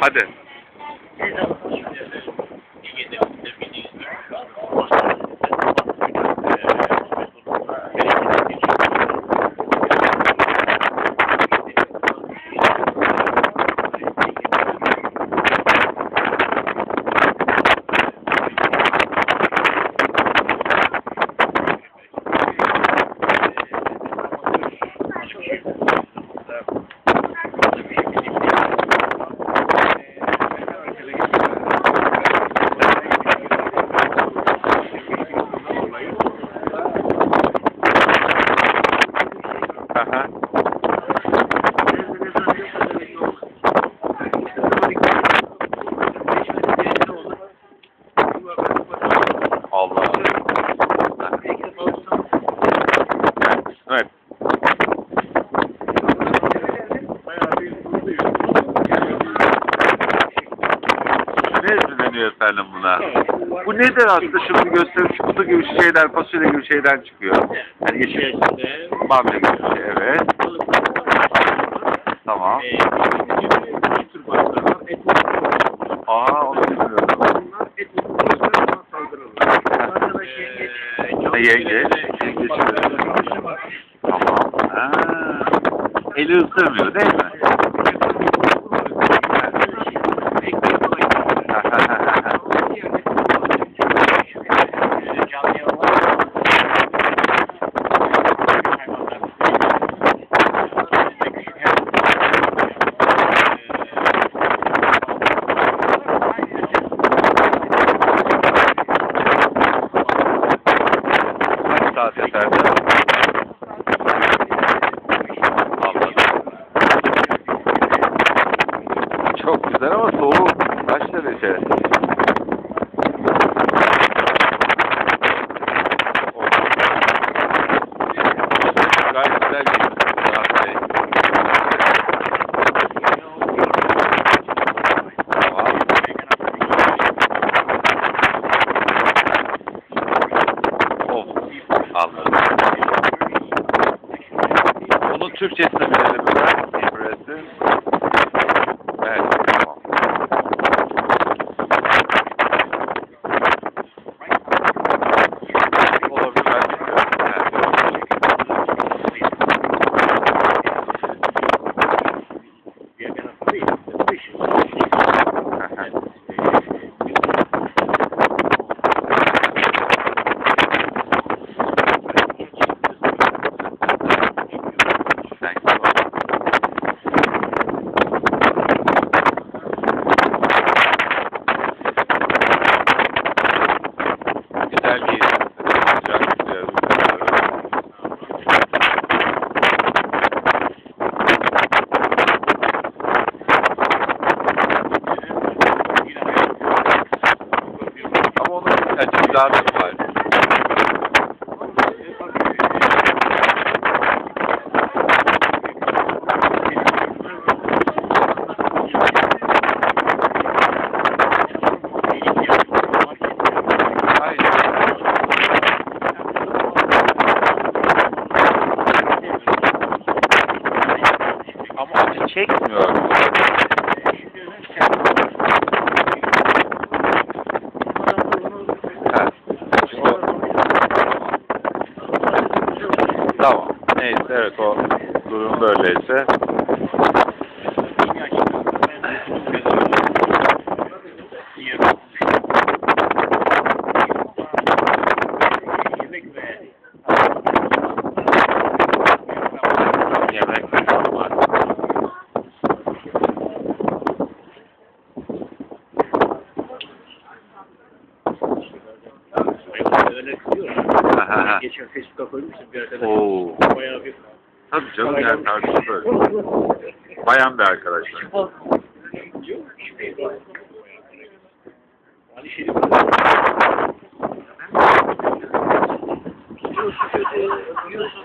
Hadi. Aha. Allah. Evet. Ne üzüleniyor efendim buna? Bu nedir aslında şunu bir gösterip şu kutu gibi şeyler, fasulye gibi şeyden çıkıyor. Yani yeşil bamya gibi bir şey, evet. Tamam. Aa, onu bilmiyorum. Ha, Yenge, yengeç Tamam. Ha. Eli ısırmıyor değil mi? Güzel ama soğuk. Kaç derece? Gayet güzel. Of. Anladım. Bunun Türkçesini bilelim biraz. İbresi. Evet, tamam. Olabilir, ben bilmiyorum. Evet. Thanks. Güzel bir sıcak güzel Ama onun Tamam. Neyse evet o durum böyleyse. Öyle diyor. Geçen Facebook'a koymuştum bir arkadaş. Oo. Bayağı bir Tabii canım yani tarzı. Bayan bir arkadaşlar. Yiyorsun, yiyorsun,